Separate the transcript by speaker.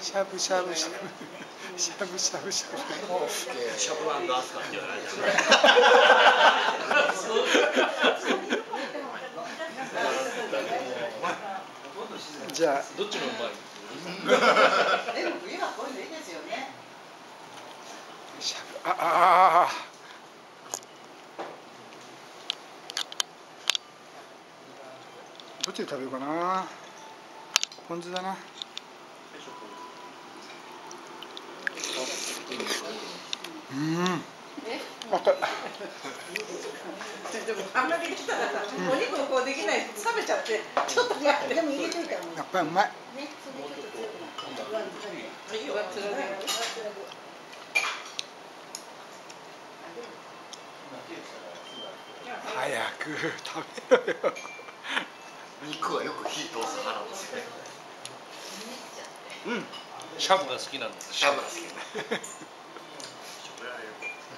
Speaker 1: しゃぶしゃぶしゃぶしゃぶしゃぶしゃぶ。
Speaker 2: シャブアスカって言わない
Speaker 1: じゃあ。
Speaker 2: どっちのうまい
Speaker 3: でも冬はこういうのいいですよね。
Speaker 1: しゃぶあああ。どっちで食べようかな。ポン酢だな。うん。あった
Speaker 3: でもあん。まり来たらさ、お肉をこうできない冷めちゃってちょっと待って。でも入れといたもん。
Speaker 1: やっぱりうまい
Speaker 3: ね、それちょっと強くなった。いいよ、つられ。
Speaker 1: 早く食べろよ
Speaker 2: 肉はよく火通す派なん。ですよね
Speaker 1: うん。
Speaker 2: シャブが好きなんです
Speaker 4: シャブが好き